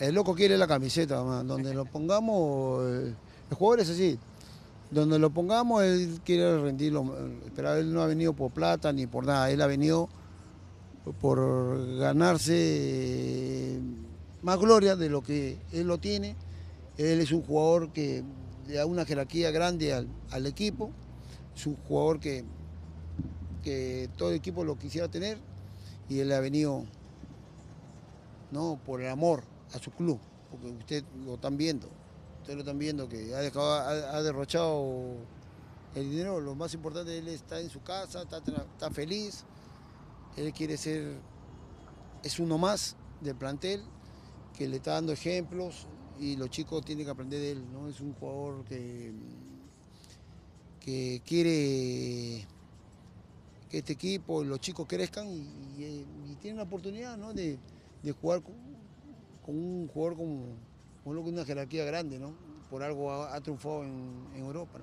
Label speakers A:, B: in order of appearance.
A: El loco quiere la camiseta, donde lo pongamos, eh, el jugador es así. Donde lo pongamos, él quiere rendirlo. Pero él no ha venido por plata ni por nada. Él ha venido por ganarse más gloria de lo que él lo tiene. Él es un jugador que da una jerarquía grande al, equipo. Es un jugador que, que todo el equipo lo quisiera tener y él ha venido ¿no? por el amor a su club, porque ustedes lo están viendo, ustedes lo están viendo que ha, dejado, ha, ha derrochado el dinero, lo más importante, él está en su casa, está, feliz, él quiere ser, es uno más del plantel, que le está dando ejemplos y los chicos tienen que aprender de él, ¿no? Es un jugador que, que quiere que este equipo, los chicos crezcan y, y- y tienen la oportunidad ¿no? de, de jugar con, con un jugador como, que una jerarquía grande, ¿no? Por algo ha, triunfado en, Europa.